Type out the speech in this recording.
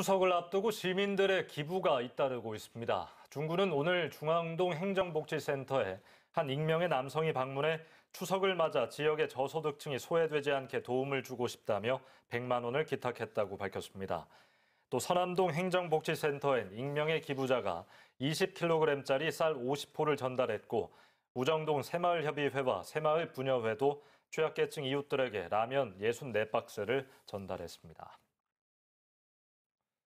추석을 앞두고 시민들의 기부가 잇따르고 있습니다. 중구는 오늘 중앙동 행정복지센터에 한 익명의 남성이 방문해 추석을 맞아 지역의 저소득층이 소외되지 않게 도움을 주고 싶다며 100만 원을 기탁했다고 밝혔습니다. 또 서남동 행정복지센터엔 익명의 기부자가 20kg짜리 쌀 50포를 전달했고 우정동 새마을협의회와 새마을 분녀회도 취약계층 이웃들에게 라면 64박스를 전달했습니다.